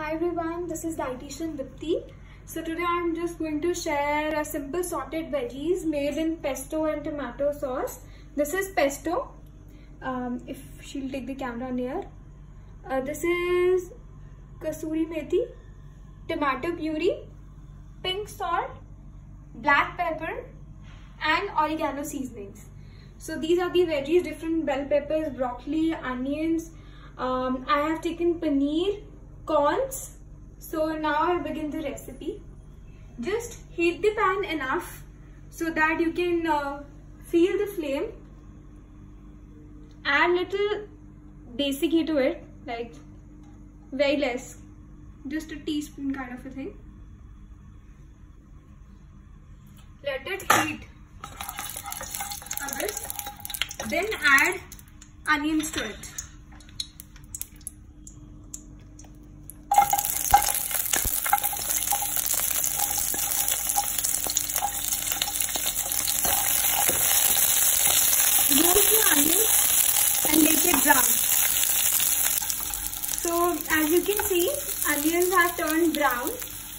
Hi everyone, this is dietitian Deepti. So today I'm just going to share a simple sauteed veggies made in pesto and tomato sauce. This is pesto. Um, if she'll take the camera near. Uh, this is kasuri methi, tomato puree, pink salt, black pepper and oregano seasonings. So these are the veggies, different bell peppers, broccoli, onions. Um, I have taken paneer, corns. So now I'll begin the recipe. Just heat the pan enough so that you can uh, feel the flame. Add little desi ghee to it, like very less, just a teaspoon kind of a thing. Let it heat a bit. Then add onions to it. roast the onions it brown. So as you can see, onions have turned brown.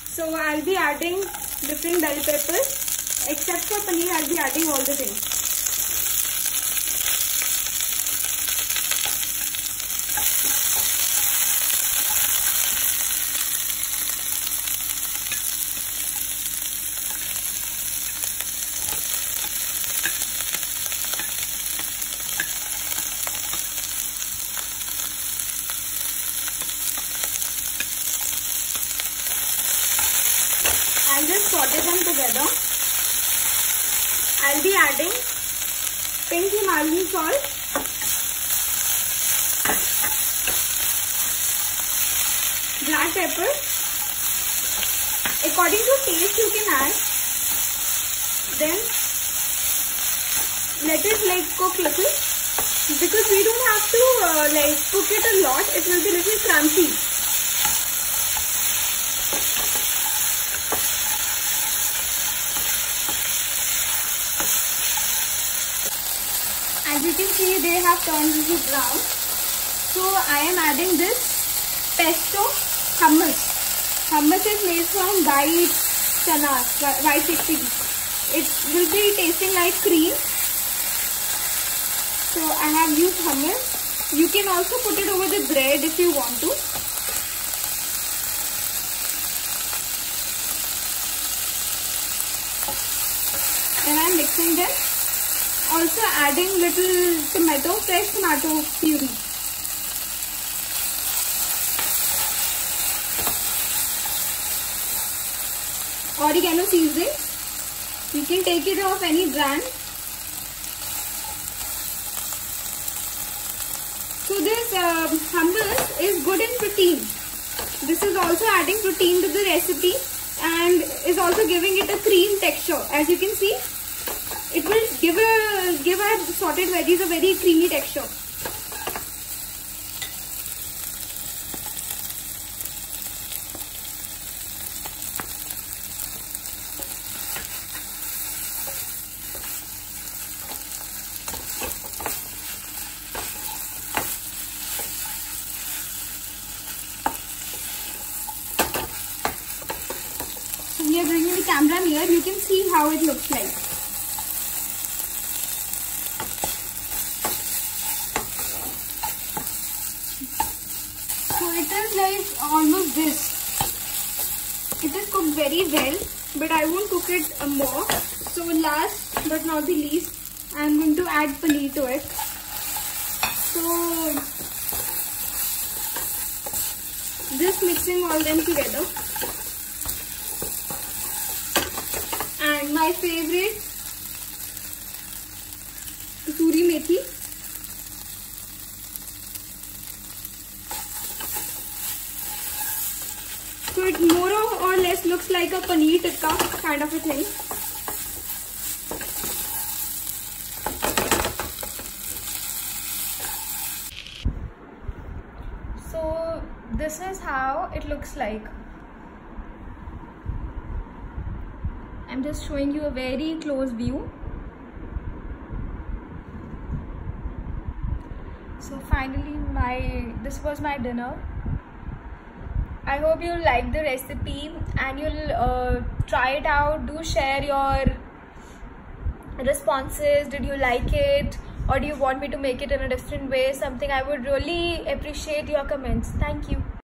So I'll be adding different bell peppers. Except for paneer, I'll be adding all the things. I'll just saute them together. I'll be adding pink Himalayan salt, black pepper. According to taste you can add. Then let it like cook little because we don't have to uh, like cook it a lot. It will be little crunchy. As you can see, they have turned into brown. So I am adding this pesto hummus. Hummus is made from white chana, white chickpeas. It will be tasting like cream. So I have used hummus. You can also put it over the bread if you want to. And I am mixing them also adding little tomato, fresh tomato puree. Oregano seasoning. You can take it off any brand. So this uh, hummus is good in protein. This is also adding protein to the recipe and is also giving it a cream texture. As you can see, it will give a give our sauteed veggies a very creamy texture. So we are bringing the camera near. You can see how it looks like. It is like almost this. It is cooked very well, but I won't cook it uh, more. So last but not the least, I am going to add paneer to it. So just mixing all them together. And my favorite kasuri methi. So it more or less looks like a paneer tikka kind of a thing. So this is how it looks like. I'm just showing you a very close view. So finally my this was my dinner I hope you like the recipe and you'll uh, try it out. Do share your responses. Did you like it? Or do you want me to make it in a different way? Something I would really appreciate your comments. Thank you.